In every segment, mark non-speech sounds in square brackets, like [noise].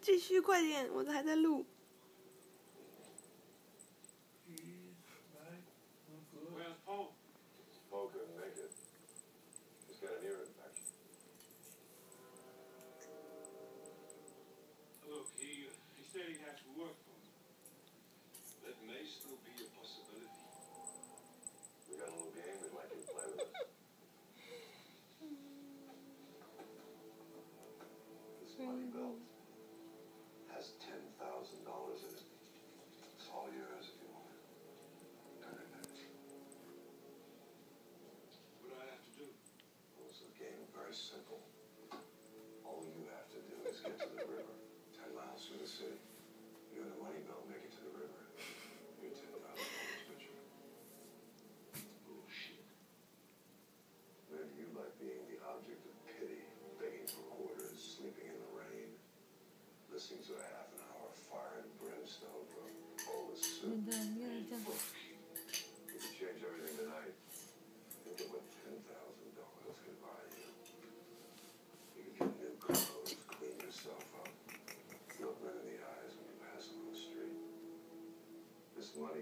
继续，快点，我还在录。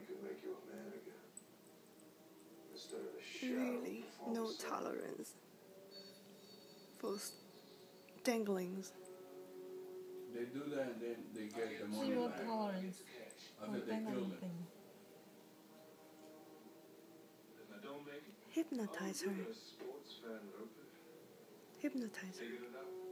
could make you a man again. Instead of a shadow. Really? No tolerance for danglings. They do that and then they get the money Zero back. tolerance for dangling. Hypnotize her. Hypnotize her.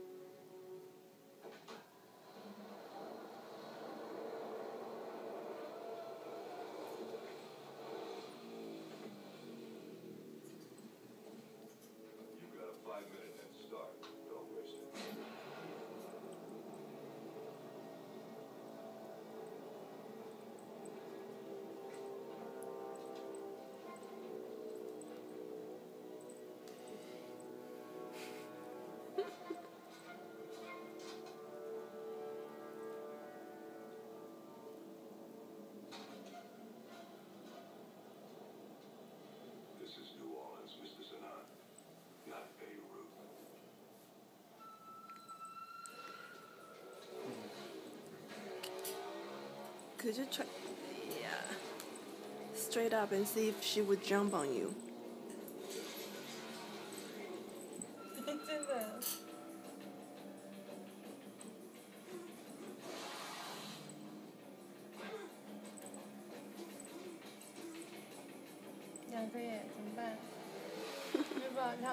could you try? Yeah. Straight up and see if she would jump on you. [laughs] Did that.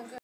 [laughs]